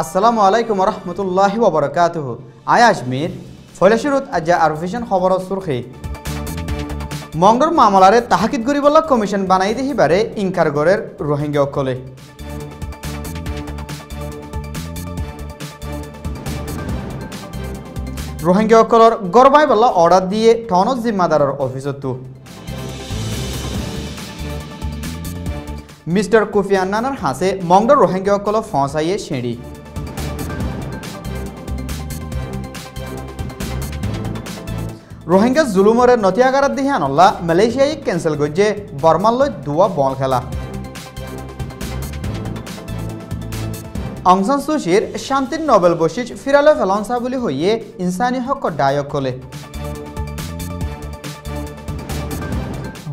আসসালামু আলাইকুম রহমতুল্লাহি ওবরকাতুহ। আয় আজমির, ফলেশুরুত আজ্জা আরফিশন খবর সুরখি। মংডর মামলারে তাহাকিদ গরিবল্লা কমিশন বানাই দিহিবারে ইনকারগরের রোহিঙ্গা অকলে। রোহিঙ্গা অকলর গরবাই বল্লা অর্ডার দিয়ে টনত জিম্মাদারের অফিসতো মিস্টার কোফি আন্নানার হাসে মংডর রোহিঙ্গা অকল ফসাইয়ে শেঁড়ি রোহিঙ্গা জুলুমরে নতিয়াগারাত দিহে আনল্লা মালয়েশিয়াই ক্যান্সেল করছে বর্মাল্লৈ দুয়া বল খেলা অংসান সুশির শান্তির নোবেল বশিস ফিরালে ফেলনসা বুলি হইয়ে ইনসানি হক ডায়ক কলে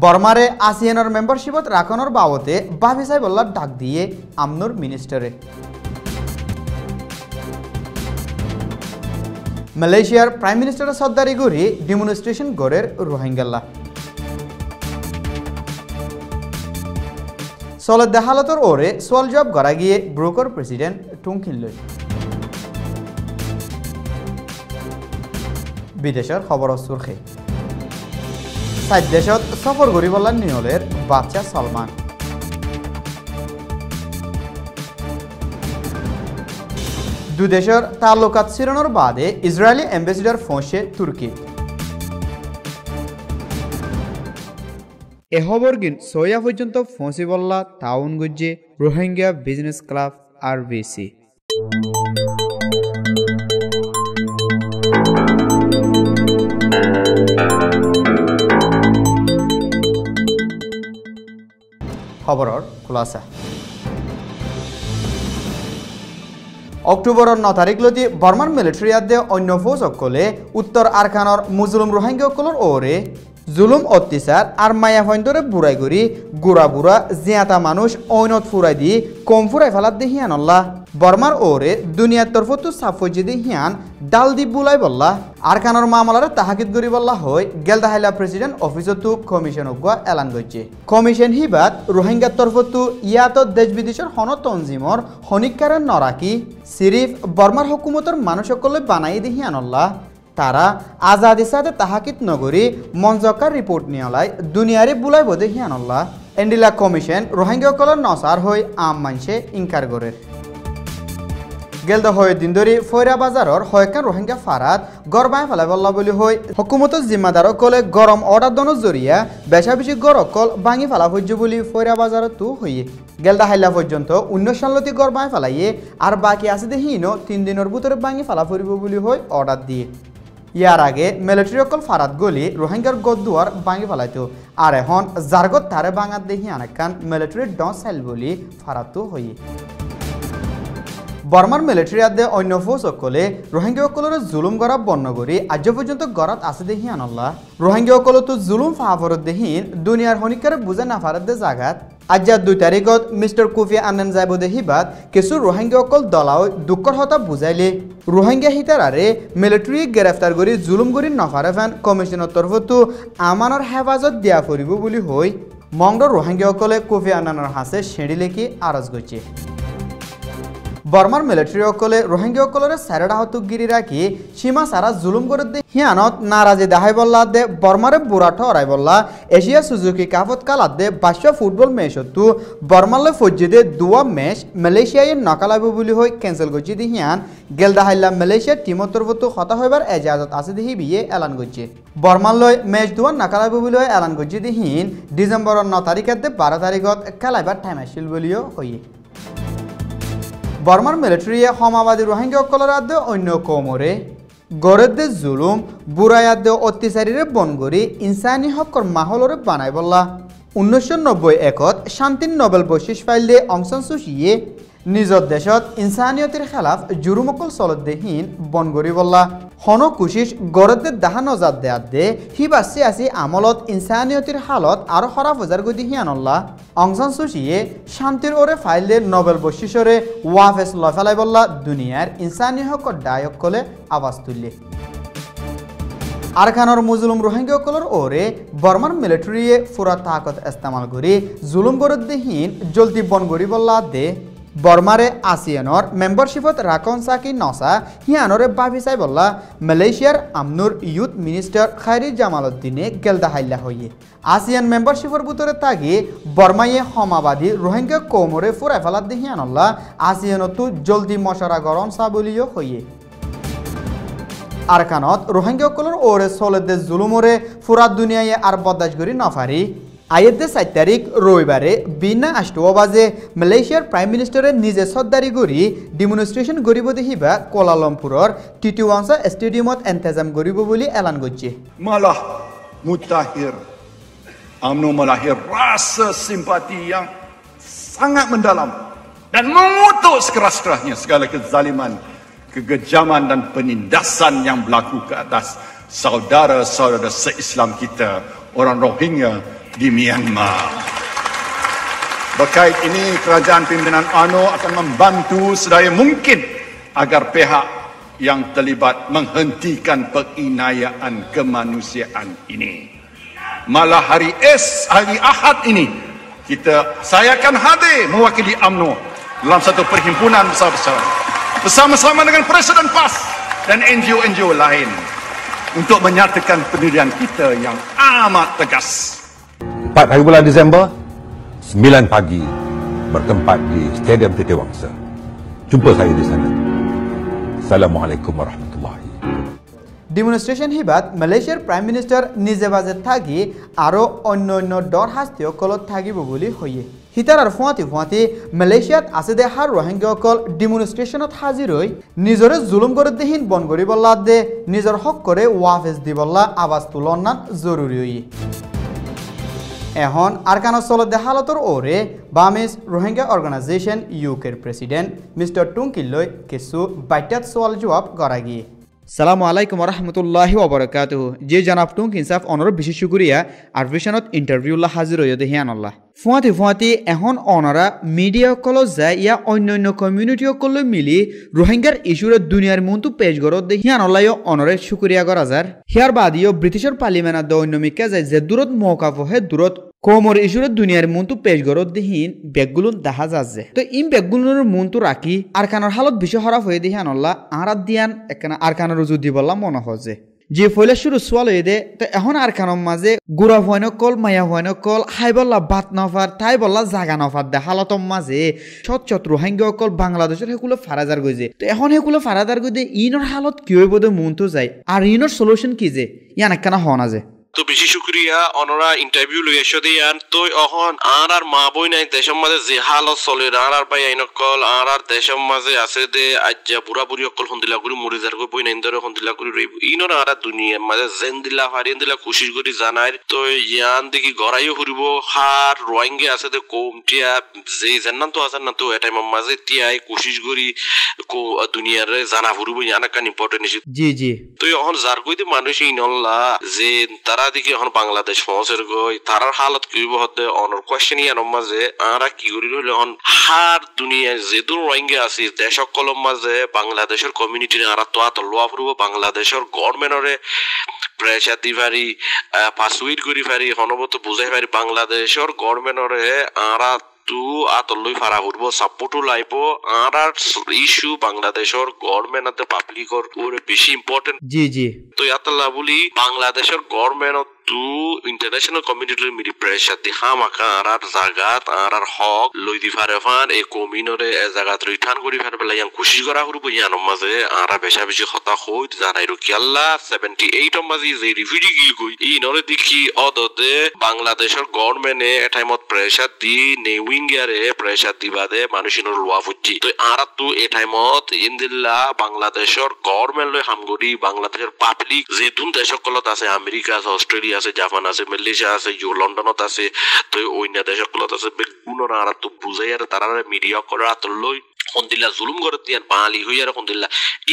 বর্মারে আসিয়ানের মেম্বারশিপত রাখনের বাবতে বাবি সাহেবল্লা ডাক দিয়ে আমনুর মিনিস্টারে মালয়েশিয়ার প্রাইম মিনিস্টারের সর্দারি গড়ি ডেমনস্ট্রেশন গড়ের রোহিঙ্গাল্লা। চলে দেহালতর ওরে সোয়াল জব গড়া গিয়ে ব্রোকর প্রেসিডেন্ট টুংকিনলৈ বিদেশের খবর সুরখে। সাত দেশত সফর গরিবল্লা নিহলের বাচ্চা সলমান। দুদেশের তালুকাত চিরণর বাদে ইসরায়েলি এম্বাসিডার ফোঁসে তুর্কি। এহবর্গিন সৈয়া পর্যন্ত ফসিবল্লা তাউন গুজ্জে রোহিঙ্গা বিজনেস ক্লাব আর বিসি খবৰৰ খোলাসা। অক্টোবৰৰ ন তারিখলতি বর্মার মিলিটারিয়াদে অন্য ফৌজ উত্তর আৰখানৰ মুজলুম রোহিঙ্গাসকলের ওরে জুলুম অত্যাচার আর মায়া ফইন্দরে বুড়াই গুড়া বুড়া জিয়াতা মানুষ অইনত ফুরাই দি কম ফুরাই ফেলার দি হিয়ান আল্লাহ বর্মার ওরে দুনিয়ার তরফতো সাফজি দি হিয়ান, ডাল দি বুলাই বললা। আর কানোর মামলারে তাহাকিদ করি বললা হই গেলদাহাইলা প্রেসিডেন্ট অফিসতো কমিশন গুয়া এলান করছে কমিশন হিবাত রোহিঙ্গার তরফতো ইয়াত দেশ বিদেশের হন তঞ্জিমর হনিকারে নরাকি, সিরিফ বর্মার হকুমতর মানুষসকলে বানাই দি হিয়ান আল্লাহ। তারা আজাদি সাথে তাহাকিত নগরী মঞ্জকার রিপোর্ট নিয়লাই দুনিয়ারে বুলাই বোধে হিয়ানল্লাহ এন্ডিলা কমিশন রোহিঙ্গাসকলের নসার হৈ আম মানছে ইনকার গরের গেলদ হয় দিন ধরি ফৈরা বাজারর হয়কান রোহিঙ্গা ফারাত গরবাই ফেলাই বল্লা বলি হই হকুমতর জিম্মাদারকলে গরম অর্ডার দনের জরিয়া বেশা বেশি গরকল ভাঙি ফেলা হইজ বলি ফৈরা বাজারত তু হইয়ে গেলদা হাইলা পর্যন্ত অন্য সানলতি গরবাই ফেলাইয়ে আর বাকি আছে তিন দিনের ভিতরে ভাঙি ফেলা ফুরিব বলি হই অর্ডার দিয়ে। ইয়ার আগে মিলিটারি অকল ফারাত গলি রোহিঙ্গার গদুয়ার ভাঙি ফেলাইতো আর এখন জারগত তারে ভাঙাত দেখি আনেকান মিলিটারি ডন সাইল বলি ফারাতো হই বর্মার মিলিটারি আদে অন্য ফৌজ অকলে রোহিঙ্গা অকলের জুলুম গড়া বন্য করি আজ পর্যন্ত গড়াত আছে দেখি আনল্লা রোহিঙ্গা অকল তো জুলুম ফাহাফরত দেহিন দুনিয়ার হনিকারে বুঝে না ফারাত দে জাগাত। আজ্জা দুই তারিখত মিস্টার কুফি আনন্দ যাইব দেহিবাত কিছু রোহিঙ্গা অকল দলাও দুঃখর হতা বুঝাইলে রোহিঙ্গা হিতারারে মিলিটারি গ্রেফতার কৰি জুলুম কৰি নফাৰে ফেন কমিশনৰ তৰফতো আমানৰ হেফাজত দিয়া ফুৰিব বুলি হৈ মংডৰ রোহিঙ্গাসকলে কোফি আনানৰ হাঁচে শেঁড়ি লেখি আৰজ গৈছে। বর্মার রোহিঙ্গা অকলরে স্যারেডা হতুক গিরি রাখি সীমা সারা জুলুম করে দে হিয়ানত নারাজি দেহাই বল্লা, দে বর্মারে বুড়া ঠরাই বল্লা এশিয়া সুজুকি কাফত কালাত দে বাস্য ফুটবল ম্যাচতো বর্মালে ফজ্জি দে দুয়া ম্যাচ মালয়েশিয়ায় নকালাব বুলি হৈ ক্যান্সেল করছি দি হিয়ান। গেলদাহাইল্লা মালয়েশিয়ার টিমর তরফতো হতা হইবার এজাজত আছে দিহি বিয়ে এলান করছে বর্মালৈ মেচ দুয়া নাকালাব বুলি এলান করছি দি হিন। ডিসেম্বরের ন তারিখের দে বারো তারিখত খেলাইবার টাইম আসছিল বুলিও হইয়ে বর্মার মিলিটারিয়ে সমাবাদী রোহিঙ্গাসকলের আদ্য অন্য কৌমরে। গড়েদে জুলুম বুড়ায়াদ্য অত্যাচারীরে বনগরি ইনসানি হকর মাহলরে বানাই বললা উনিশশো নব্বই একত শান্তির নোবেল বৈশিষ ফাইল দিয়ে অংশন সুশিয়ে নিজৰ দেশত ইনসানিয়তিৰ খেলাফ জুৰুমকল চলত দেহীন বনগৰি বল্লা। হন কুশিস গড়তে দাহা নজাত দেয়াত দে হি বাচি আছি আমলত ইনসানিয়তির হালত আৰু খৰাফ হজাৰ গদি হিয়ানল্লা অংশন সুশিয়ে শান্তির ওরে ফাইল নোবেল বৈশিষ্টরে ওয়াফেস লফেলাই বল্লা দুনিয়ার ইনসানি হক ডায়ক কলে আওয়াজ তুললে। আরখানোর মুজলুম রোহিঙ্গাসকলের ওরে বর্মার মিলিটারিয়ে ফুরা তাকত ইস্তেমাল করি, জুলুম গরদ্দিহীন জলদি বন গরি বল্লা দে। মেম্বারশিপত রাকন সাকি নসা হিয়ানরে বাভি চাই বল্লা মালয়েশিয়ার আমনুর ইউথ মিনিস্টার খাইরি জামালউদ্দিনে গেলদা হাইল্লা হইয়ে আসিয়ান মেম্বারশিপের ভিতরে তাগি বর্মাইয়ে সমাবাদী রোহিঙ্গা কৌমরে ফুরাই ফেলার দিয়ে হিয়ানল্লা আসিয়ানতো জলদি মশারা গরম চা বলিও হইয়ে আরকানত রোহিঙ্গাসকলৰ ওৰে চলেদে জুলুমৰে ফুৰা দুনিয়ায়ে আর বদাস কৰি নফাৰি আয়েদে চার তারিখ রবিবারে বিনা আষ্টুয়া বাজে মালয়েশিয়ার প্রাইম মিনিস্টারে নিজে সদ্দারি করি ডিমনস্ট্রেশন করিব দেখিবা কোলালামপুরের টিটিওয়াংসা স্টেডিয়ামত এন্তেজাম করিব বলে এলান করছে malah mutakhir UMNO melahir rasa simpati yang sangat mendalam dan mengutuk sekeras-kerasnya segala kezaliman, kegejaman dan penindasan yang berlaku ke atas saudara-saudara se-Islam kita, orang Rohingya di Myanmar. Berkait ini, kerajaan pimpinan UMNO akan membantu sedaya mungkin agar pihak yang terlibat menghentikan penginayaan kemanusiaan ini. Malah hari es, hari Ahad ini, kita saya akan hadir mewakili UMNO dalam satu perhimpunan besar-besaran bersama-sama dengan Presiden PAS dan NGO-NGO lain untuk menyatakan pendirian kita yang amat tegas. 4 hari bulan Disember 9 pagi bertempat di Stadium Tetewangsa Jumpa saya di sana. Assalamualaikum warahmatullahi demonstration হিবাত মালয়েশিয়ার prime minister নিজে বাজে থাকি আরও অন্য অন্য ডর হাস্তিসকলত থাকিব বুলি হইয়ে হিতার আর ফুয়াতি ফুয়াতি মালয়েশিয়াত আছে দে হার রোহিঙ্গাসকল ডিমনস্ট্রেশনত হাজির হৈ নিজৰে জুলুম করে দেহীন বন কৰি বল্লা দে নিজৰ হক করে ওয়াফেজ দি বল্লা আৱাজ তুলনাত হই এখন আরকানত চলত হালতর ওরে বামিস রোহিঙ্গা অর্গানাইজেশন ইউকের প্রেসিডেন্ট মিস্টার টুঙ্কিল্লই কিছু বাইটাত সোয়াল জবাব করা গিয়ে সালামু আলাইকুম রহমতুল্লাহি ওবরাকাত যে জানাব টুঙ্ক ইনসাফ অনর বিশেষ শুকুরিয়া আরভিশনত ইন্টারভিউল্লাহ হাজির হইয়দে হিয়ানল্লাহ ফুয়াতি ফুয়াতি এখন অনরা মিডিয়া সকল যায় ইয়া অন্য অন্য কমিউনিটি সকল মিলি রোহিঙ্গার ইস্যুরে দুনিয়ার মন্তু পেশ গরত দে হিয়ানল্লাহ অনরে শুকুরিয়া করা যার হিয়ার বাদিও ব্রিটিশের পার্লিমেন্ট দ অন্য মিকা যায় যে দূরত মৌকাফ হে দূরত কোমর ইস্যুরে দুনিয়ার মন্তু পেশ গরত দেহিন বেগগুলো দেখা যাচ্ছে। তো ইম বেগগুলোর মন্তু রাখি আরকানোর হালত বিষয় হরাফ হয়ে দেহি আনল্লা আরাত দিয়ান একখানা আরকানোর রুজু দি বললাম মনে হচ্ছে যে ফলে শুরু সোয়াল হয়ে দে, তো এখন আর কারণ মাঝে গুড়া হয়ন কল, মায়া হয়ন কল, হাই বললা বাত নফার তাই বললা জাগা নফার দে হালতম মাঝে সৎ সৎ রোহিঙ্গা অকল বাংলাদেশের সেগুলো ফারাজার গইছে তো এখন সেগুলো ফারাজার গই ইনর হালত কি হইব দে মনটো যায় আর ইনর সলিউশন কি যে? ইয়ান একখানা হনা যে তো বেশি শুক্রিয়া অনরা ইন্টারভিউ লই এসো দিয়ে আন তো অহন আর আর মা বই নাই দেশের মাঝে যে হালত চলে আর আর ভাই আইনকল আর আর দেশের মাঝে আছে দে আজ্জা বুড়া বুড়ি অকল সন্দিলা করে মরি যার বই নাই ধরে সন্দিলা করে রইব। ইনর আর দুনিয়া মাঝে জেন দিলা হারিয়ে দিলা খুশি করে জানাই তো ইয়ান দেখি গড়াইও ফুরিব হার রোয়াঙ্গে আছে দে কোমটিয়া যে জান্নান তো আছে না তো এটা মাঝে টিয়াই কোশিশ করি দুনিয়ারে জানা ফুরিব ইয়ান একটা ইম্পর্টেন্ট জি জি। তো এখন যার কইতে মানুষ ইনল্লা যে তারা তারা দিকে এখন বাংলাদেশ পৌঁছের গই। তারার হালত কি হতে? অনর কোয়েশ্চেন ইয়ার মাঝে। আরা কি করি হইলে অন হার দুনিয়ায় যেদুর রোহিঙ্গা আছি, দেশ কলম মাঝে, বাংলাদেশের কমিউনিটি আরা তো আত লোয়া ফুরব। বাংলাদেশের গভর্নমেন্টরে প্রেসার দি পারি পাসুইট করি পারি, হনবত বুঝাই পারি। বাংলাদেশের গভর্নমেন্টরে আরা তু আতলৈ ফারা করব সাপোর্টও লাইব। আর আর ইস্যু বাংলাদেশের গভর্নমেন্ট পাবলিকর বেশি ইম্পর্টেন্ট জি জি। তো ইয়াতলা বলি বাংলাদেশের গভর্নমেন্ট তু ইন্টারন্যাশনাল কমিউনিটির মিলি প্রেসার দি হামাকা আর জাগাত আর আর হক লই দি ফারে ফান এই কমিউনরে এ জাগাত রিটার্ন করি ফারে বেলা ইয়ান খুশি করা হরব ইয়ান মাঝে আর বেশা বেশি হতা হই জানাই রো কিয়াল্লা 78 মাঝে যে রিফিউজি গিল কই ই নরে দেখি অদতে বাংলাদেশের গভর্নমেন্টে এটাইমত প্রেসার দি নেউইং ইয়ারে প্রেসার দিবাদে মানুষিনর লোয়া ফুটি তো আর তো এ টাইমত ইন্দিল্লা বাংলাদেশের গভর্নমেন্ট লই হামগরি বাংলাদেশের পাবলিক যে দুন দেশকলত আছে আমেরিকা অস্ট্রেলিয়া আছে, জাপান আছে, মালয়েশিয়া আছে ইউ লন্ডনত আছে, তো অন্য দেশগুলো আছে, বেগুনর আর তো বুঝাই আর তারা মিডিয়া করার আর লই সন্দিল্লা জুলুম করে দিয়ান বাঙালি হইয়ার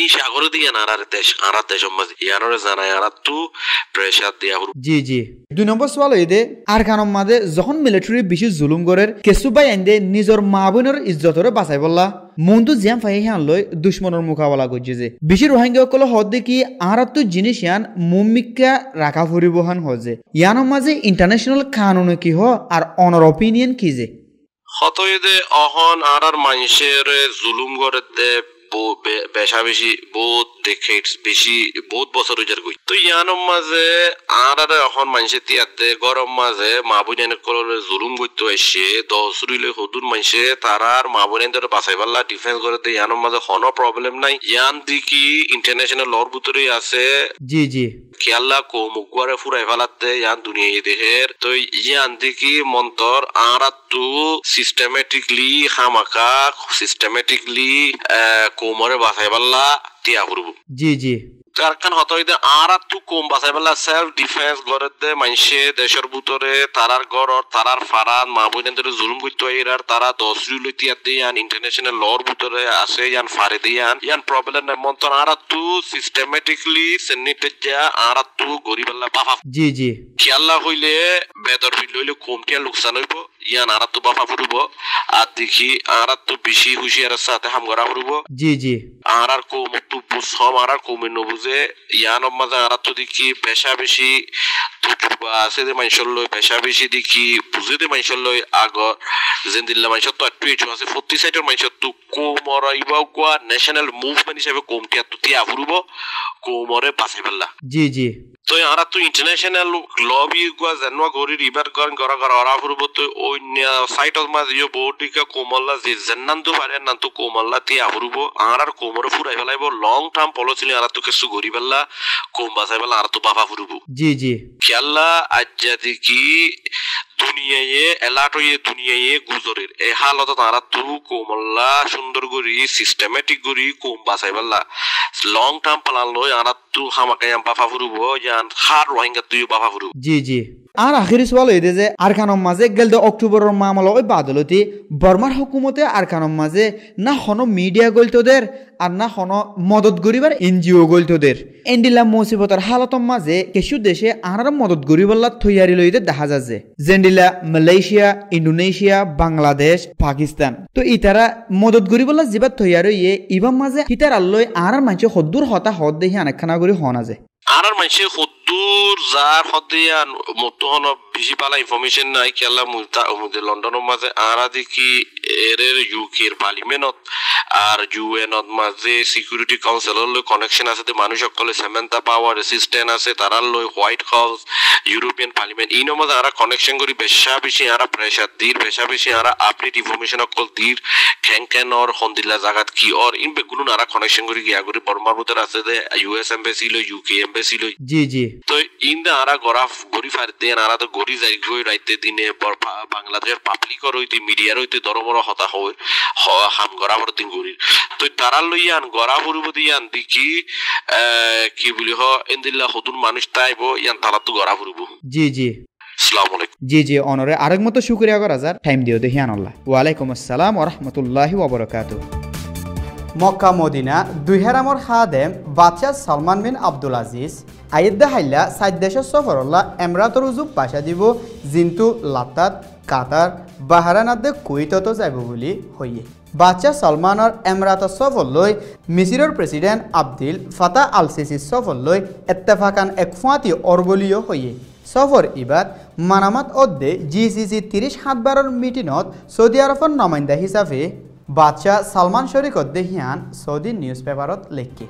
সাগরে দিয়ান দেশ দেশ মাঝে ইয়ানরে তো প্রেসার দিয়া জি জি। দুই নম্বর দে আর মাঝে যখন মিলিটারি বেশি জুলুম করে কেসু বাই নিজের মা বোনের ইজ্জতরে বাঁচাই বললা। মনটো জিয়ান ফাই হিয়ান লৈ দুশ্মনের মোকাবেলা করছে যে। বেশি রোহিঙ্গা সকল হদ দেখি আর তো জিনিস ইয়ান মুমিকা রাখা ফুরিব হান হজে ইয়ানোর মাঝে ইন্টারন্যাশনাল কানুন কি হ, আর অনার অপিনিয়ন কি যে। হতইদে অহন আর মানুষের জুলুম করে দে বহু- বে- বেশা বেশি বহুত ডেকেডস বেশি বহুত বছর উজার গই তো ইয়ানোর মাঝে আর আর এখন মানুষের তিয়াতে গরম মাঝে মা বোন কলরে জুলুম করতে আসছে দশরুলে হদুর মানুষে তারার মা বোন ধরে বাঁচাই পাল্লা ডিফেন্স করে দে ইয়ানোর মাঝে কোনো প্রবলেম নাই। ইয়ান দিকি ইন্টারন্যাশনাল লর ভিতরে আছে। জি জি। খেয়াল্লা কো মুগুয়ারে ফুরাই ফেলাতে ইয়ান দুনিয়া দেহের তো ইয়ান দিকি মন্তর আর তু সিস্টেমেটিকলি হামাকা সিস্টেমেটিকলি কোমরে বাসাই পাল্লা টিয়া ফুরবো জি জি। কারণ হতো হইতে আর তু কম বাসাই পাল্লা সেলফ ডিফেন্স গড়ে দে মাইসে দেশের ভিতরে তারার গড় তারার ফারাত মা বোনের জুলুম করতে আর তারা দশ লইতে ইয়াতে ইয়ান ইন্টারন্যাশনাল লর ভিতরে আছে ইয়ান ফারে দিয়ান ইয়ান প্রবলেম নাই মন্তর আর তু সিস্টেমেটিকলি সেনিটে যা আর তু গরিবাল্লা বাফা। জি জি। খেয়াল্লা হইলে বেদর ফিল হইলে কমটিয়া লোকসান হইব ইয়ান আর তো বাফা ফুরব আর দেখি আর তো বেশি হুশিয়ারের সাথে হাম করা ফুরব। জি জি। আর আর কৌম তো বুঝম আর কমে কৌমে নবুঝে ইয়ান মাঝে আর তো দেখি পেশা বেশি তজুবা আছে যে মানুষের লই পেশা বেশি দেখি বুঝে দে মানুষের লই আগর যেন মানুষের তো একটু এজু আছে ফোর্টি সাইডের মানুষের তো কোমর কোয়া ন্যাশনাল মুভমেন্ট হিসাবে কমটিয়া তো তিয়া ফুরব কোমরে বাঁচাই পেলা। জি জি। তো আর তো ইন্টারন্যাশনাল লবি গুয়া জানুয়া গরি রিভার গন গরা গরা অরা ফুরব তো অন্য মাঝ ইয়ে কোমল্লা যে জেন্নান তো পারে না তো কোমল্লা তিয়া ফুরব আর আর কোমরে ফুরাই ফেলাইব লং টার্ম পলিসি আর তো কিছু গরি ফেললা কোম বাসাই ফেলা আর তো বাফা ফুরব জি জি। খেয়াল্লা আজ্জা দেখি দুনিয়ায়ে এলাট হয়ে দুনিয়ায়ে গুজরের। এ হালত তারা তু কোমল্লা সুন্দর গরি সিস্টেমেটিক গরি কোম বাসাই ফেললা লং টার্ম প্লান লই আর তু হামাকাই বাফা ফুরব জান হার রোহিঙ্গা তুই বাফা ফুরব। জি জি। আর আখিরি সওয়াল হইতে যে মাঝে গেল অক্টোবরের মামলা ওই বাদলতি, বর্মার হুকুমতে আরখানোর মাঝে না হনো মিডিয়া গলতোদের আর না হনো মদত গরিবার এনজিও গলতোদের। এন্ডিলা মুসিবতের হালতর মাঝে কিছু দেশে আর মদত গরিবল্লা থইয়ারি লইতে দেখা যাচ্ছে। যেন্ডিলা মালয়েশিয়া, ইন্দোনেশিয়া, বাংলাদেশ, পাকিস্তান। তো ইতারা মদত গরিবল্লা জিবা থইয়ারি ইয়ে ইবার মাঝে ইতার আল্লই আর মানুষ হদ্দুর হতা হদ দেখি অনেকখানা করে হন আছে আর মানুষে সদ্দুর যার হদিয়ান মতো হন বেশি পালা ইনফরমেশন নাই মুজে লন্ডনের মাঝে আরা দেখি এর ইউকের পার্লিমেন্টত আর ইউএনত মাঝে সিকিউরিটি কাউন্সিলর লৈ কানেকশন আছে মানুষ সকলে সেমেন্টা পাওয়ার অ্যাসিস্ট্যান্ট আছে তারার লৈ হোয়াইট হাউস ইউরোপিয়ান পার্লিমেন্ট ইনো মাঝে আরা কানেকশন করি বেশা বেশি আরা প্রেসার দির বেশা বেশি আরা আপডেট ইনফরমেশন অকল দির খ্যাং খ্যান অর হন্দিলা জাগাত কি অর ইন বেগুলো আরা কানেকশন করি গিয়া করি বর্মার ভিতরে আছে যে ইউএস এম্বাসি লই ইউকে এম্বাসি লই। জি জি। তো ইন্দা আরা গড়া গড়ি ফার দেন আরা তো গড়ি যাই গই রাইতে দিনে বাংলাদেশের পাবলিকর হইতে মিডিয়ার হইতে দর হতা হয় হাম বড় দিন গড়ি তো তারা লইয়ান গড়া দিয়ান দেখি কি বলি হ এন্দিল্লা হতুন মানুষ তাইব ইয়ান তো গড়া জি জি। আসসালামু আলাইকুম। জি জি অনরে। আরেক মতো শুক্রিয়া করা যার টাইম দিও দেখি আনল্লাহ ওয়ালাইকুম আসসালাম রহমতুল্লাহি মক্কা মদিনা দুই হেরামর হাদেম বাদশাহ সালমান বিন আব্দুল আজিজ আইদ্দা হাইল্লা সাইদ দেশের সফরল্লা এমরাতর উজুব পাশা দিব জিন্তু লাতাত কাতার বাহারানাদে কুইতত যাইব বুলি হইয়ে। বাদশাহ সলমানৰ এমৰাটৰ সফল লৈ মিচিৰৰ প্ৰেচিডেণ্ট আব্দিল ফাটাহ আল চিচিৰ সফল লৈ এত্তেফাকান এক ফুৱাতি অৰবলীয় হইয়ে সফর ইবাদ মানামাত অদ্দে জি সি সি তিরিশ সাতবারের মিটিনত সৌদি আরবের নমাইন্দা হিসাবে বাদশাহ সালমান শরিক অদ্দে হিয়ান সৌদি নিউজ পেপারত লেখি।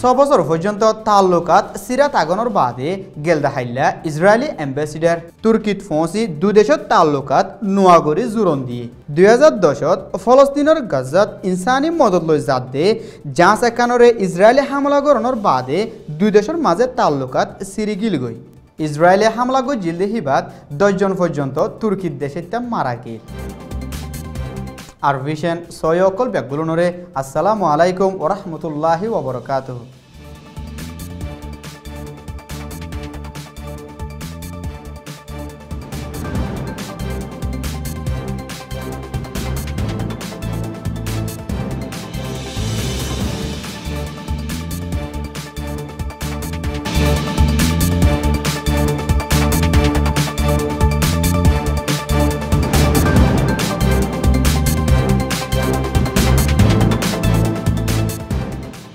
ছবছর পর্যন্ত তাল্লুকাত সিরাত আগনের বাদে গেলদা হাইল্লা ইসরায়েলি এম্বাসিডার তুর্কিত ফৌঁসি দুদেশত তাল্লুকাত নোয়াগরি জোৰণ দিয়ে দুই হাজাৰ দহত ফলস্তিনৰ গাজাত ইনচানী মদত লৈ জাত দে জাঁচ ইজৰাইলী হামলা গৰণৰ বাদে দুই দেশৰ মাজে তাল্লুকাত চিৰি গিলগৈ ইজৰাইলে হামলা গৈ জিলদে হিবাত দহজন পর্যন্ত তুর্কির দেশে মারা গেল। আর ভিশন সৈয়কল ব্যাগগুলোনরে আসসালামু আলাইকুম ওরহমতুল্লাহি ওবরকাতুহ